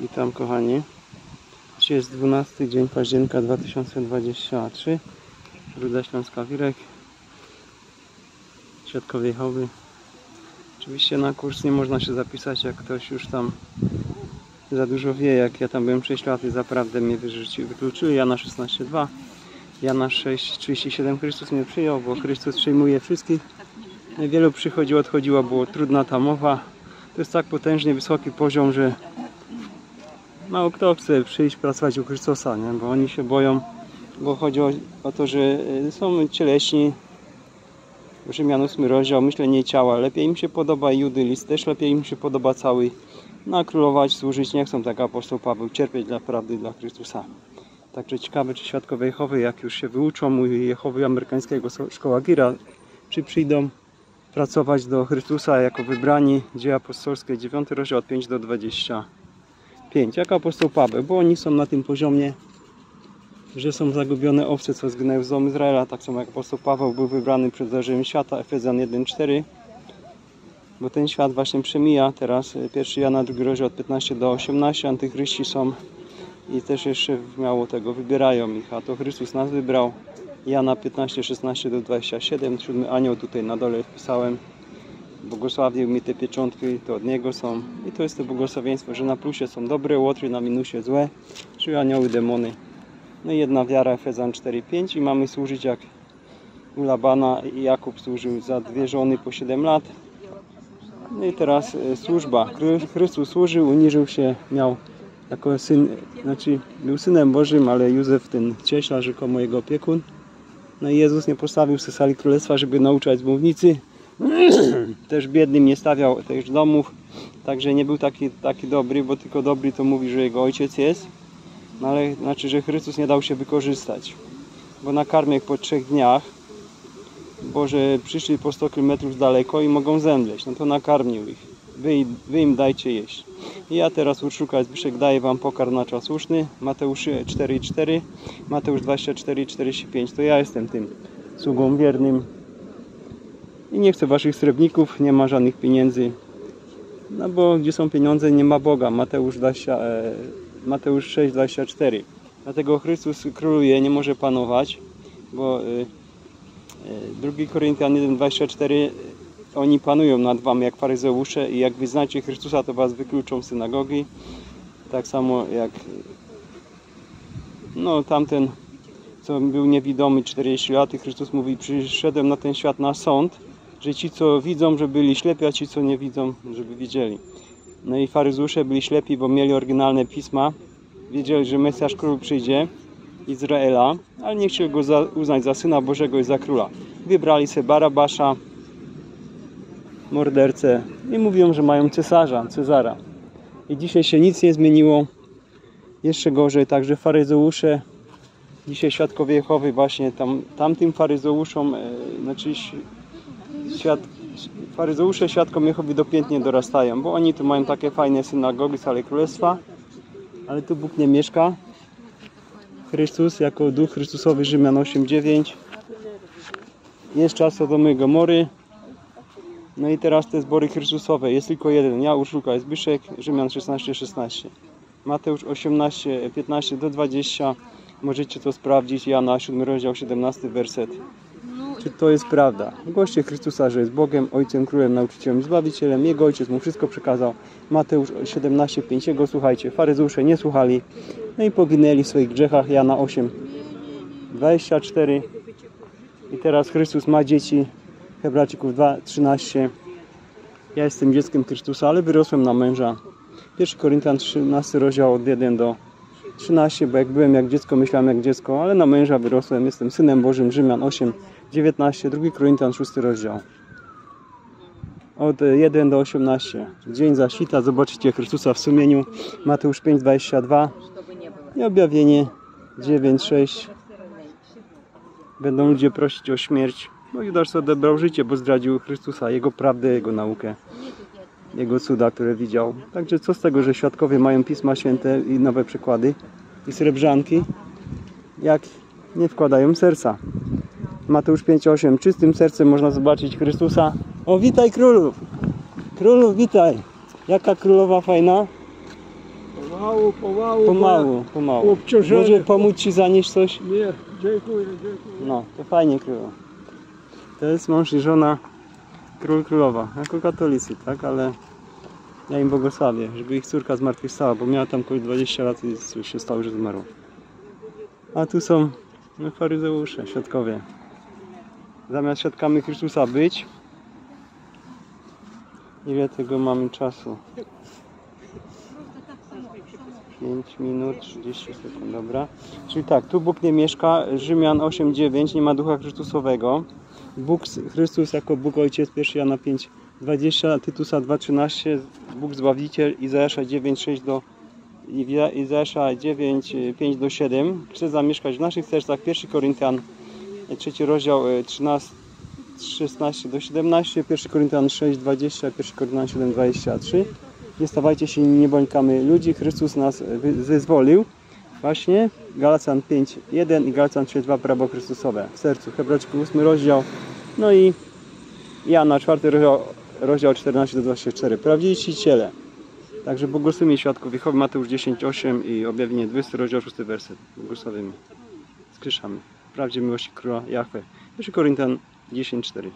Witam kochani. Dzisiaj jest 12 dzień października 2023. Ruda Śląska Wirek. Świadkowej Chowy. Oczywiście na kurs nie można się zapisać, jak ktoś już tam za dużo wie. Jak ja tam byłem 6 lat i zaprawdę mnie wyrzuci- wykluczyli. Jana 16.2. Jana 6.37 Chrystus mnie przyjął, bo Chrystus przyjmuje wszystkich. Wielu przychodziło, odchodziło, było trudna ta mowa. To jest tak potężnie wysoki poziom, że mało kto chce przyjść pracować u Chrystusa, nie? bo oni się boją, bo chodzi o, o to, że y, są cieleśni. Rzymian 8 rozdział, myślenie ciała. Lepiej im się podoba Judy list, też lepiej im się podoba cały. No królować, służyć nie chcą, tak apostoł Paweł, cierpieć dla prawdy, dla Chrystusa. Także ciekawe, czy świadkowie Jehowy, jak już się wyuczą u Jehowy amerykańskiego szkoła Gira, czy przyjdą pracować do Chrystusa jako wybrani. Dzieje apostolskie, 9 rozdział od 5 do 25. Jak apostoł Paweł, bo oni są na tym poziomie, że są zagubione owce, co zginęły z domu Izraela. Tak samo jak apostoł Paweł był wybrany przed zarzeniem świata, Efezjan 1,4. Bo ten świat właśnie przemija teraz. 1 Jana 2 rozdział od 15 do 18. Antychryści są i też jeszcze mało tego wybierają ich, a to Chrystus nas wybrał. Jana 15, 16 do 27, siódmy anioł tutaj na dole wpisałem. Błogosławił mi te pieczątki, to od Niego są. I to jest to błogosławieństwo, że na plusie są dobre łotry, na minusie złe, czyli anioły, demony. No i jedna wiara, Efezjan 4,5 i mamy służyć jak u Labana i Jakub służył za dwie żony po 7 lat. No i teraz e, służba. Chry- Chrystus służył, uniżył się, miał jako syn, znaczy był synem Bożym, ale Józef ten cieśla, rzekomo jego opiekun. No i Jezus nie postawił sobie sali królestwa, żeby nauczać z mównicy. Też biednym nie stawiał też domów. Także nie był taki, taki dobry, bo tylko dobry to mówi, że jego ojciec jest. No ale znaczy, że Chrystus nie dał się wykorzystać. Bo nakarmię po trzech dniach, bo że przyszli po 100 km daleko i mogą zemdleć. No to nakarmił ich. Wy, wy im dajcie jeść. I ja teraz Urszuka Zbyszek daję Wam pokarm na czas słuszny. Mateusz 4,4, Mateusz 24,45. To ja jestem tym sługą wiernym. I nie chcę Waszych srebrników, nie ma żadnych pieniędzy. No bo gdzie są pieniądze, nie ma Boga. Mateusz, 20, e, Mateusz 6,24. Dlatego Chrystus króluje, nie może panować, bo e, e, 2 Koryntian 1,24 oni panują nad wami jak faryzeusze i jak wyznacie Chrystusa, to was wykluczą z synagogi. Tak samo jak no tamten, co był niewidomy 40 lat i Chrystus mówi, przyszedłem na ten świat na sąd, że ci co widzą, że byli ślepi, a ci co nie widzą, żeby widzieli. No i faryzeusze byli ślepi, bo mieli oryginalne pisma, wiedzieli, że Mesjasz Król przyjdzie, Izraela, ale nie chcieli go za, uznać za Syna Bożego i za Króla. Wybrali sobie Barabasza, mordercę i mówią, że mają cesarza, Cezara. I dzisiaj się nic nie zmieniło. Jeszcze gorzej, także faryzeusze, dzisiaj świadkowie Jehowy właśnie tam, tamtym faryzeuszom, e, znaczy świad, faryzeusze świadkom Jehowy dopiętnie dorastają, bo oni tu mają takie fajne synagogi, sale królestwa, ale tu Bóg nie mieszka. Chrystus jako Duch Chrystusowy Rzymian 8:9 jest czas Sodomy Gomory, no i teraz te zbory Chrystusowe. Jest tylko jeden. Ja, Urszulka jest Zbyszek, Rzymian 16, 16. Mateusz 18, 15 do 20. Możecie to sprawdzić. Jana 7 rozdział, 17 werset. Czy to jest prawda? Głoście Chrystusa, że jest Bogiem, Ojcem, Królem, Nauczycielem, Zbawicielem. Jego Ojciec mu wszystko przekazał. Mateusz 17, 5. Jego słuchajcie. Faryzeusze nie słuchali. No i poginęli w swoich grzechach. Jana 8, 24. I teraz Chrystus ma dzieci. Hebrajczyków 2, 13. Ja jestem dzieckiem Chrystusa, ale wyrosłem na męża. 1 Koryntian 13 rozdział od 1 do 13, bo jak byłem jak dziecko, myślałem jak dziecko, ale na męża wyrosłem, jestem synem Bożym, Rzymian 8, 19, 2 Koryntian 6 rozdział. Od 1 do 18. Dzień zaświta, zobaczycie Chrystusa w sumieniu. Mateusz 5, 22 i objawienie 9, 6. Będą ludzie prosić o śmierć. Bo Judasz odebrał życie, bo zdradził Chrystusa, Jego prawdę, Jego naukę, Jego cuda, które widział. Także co z tego, że świadkowie mają Pisma Święte i nowe przykłady i srebrzanki, jak nie wkładają serca. Mateusz 5,8 Czystym sercem można zobaczyć Chrystusa. O, witaj królu! Królu, witaj! Jaka królowa fajna? Pomału, pomału. Pomału, pomału. Obciążenie. Może pomóc Ci zanieść coś? Nie, dziękuję, dziękuję. No, to fajnie kryło. To jest mąż i żona król królowa. Jako katolicy, tak? Ale ja im błogosławię, żeby ich córka zmartwychwstała, bo miała tam około 20 lat i coś się stało, że zmarła. A tu są no, faryzeusze, świadkowie. Zamiast świadkami Chrystusa być, ile tego mamy czasu? 5 minut 30 sekund, dobra. Czyli tak, tu Bóg nie mieszka, Rzymian 8:9, nie ma Ducha Chrystusowego. Bóg, Chrystus jako Bóg Ojciec, 1 Jana 5:20, Tytusa 2:13, Bóg Zbawiciel, Izajasza 9:6 do Iza- Izajasza 9, 5 do 7. Chce zamieszkać w naszych sercach. 1 Koryntian, e, trzeci rozdział, e, 13, 16 do 17, 1 Koryntian 6, 20, 1 Koryntian 7, 23. Nie stawajcie się niebońkami ludzi, Chrystus nas wy- wyzwolił. Właśnie Galacjan 5, 1 i Galacjan 3, 2 prawo Chrystusowe w sercu. Hebrajczyków 8 rozdział, no i Jana 4 rozdział, rozdział 14 do 24. Prawdziwi czciciele. Także błogosławimy świadków Jehowy Mateusz 10, 8 i objawienie 20 rozdział 6 werset. Błogosławimy. Skryszamy. Prawdzie miłości króla Jahwe. 1 Koryntian 10, 4.